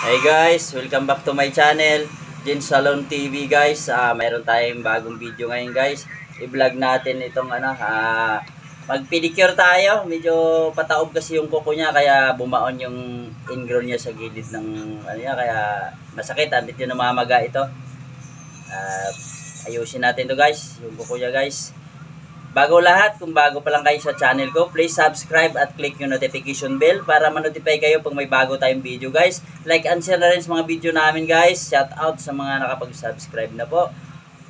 Hey guys, welcome back to my channel, Jin Salon TV guys. Ah, mayroon tayong bagong video ngayon guys. I-vlog natin itong ano, ah, mag-pedicure tayo. Medyo pataob kasi yung kuko niya kaya bumaon yung ingrown niya sa gilid ng ano niya kaya masakit, ambit yung namamaga ito. Ah, ayusin natin to guys, yung kuko niya guys. Bago lahat, kung bago pa lang kayo sa channel ko, please subscribe at click yung notification bell para ma-notify kayo pag may bago tayong video guys. Like and share na rin sa mga video namin guys. Shout out sa mga nakapag-subscribe na po.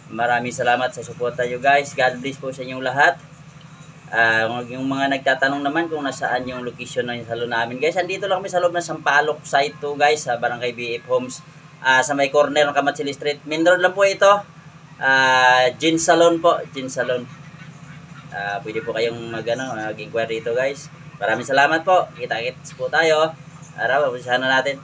Maraming salamat sa suporta nyo guys. God bless po sa inyong lahat. Ah, yung mga nagtatanong naman kung nasaan yung location ng salon namin guys. Andito lang kami sa loob ng Sampaloc Site 2 guys sa Barangay BF Homes. Ah, sa may corner ng Kamatsili Street. Main road lang po ito. Ah, Gin Salon po. Gin Salon. Ah, pwede po kayong mag ano, mag-inquire dito guys. Maraming salamat po. Kita-kits po tayo. Araw, umpisa na natin.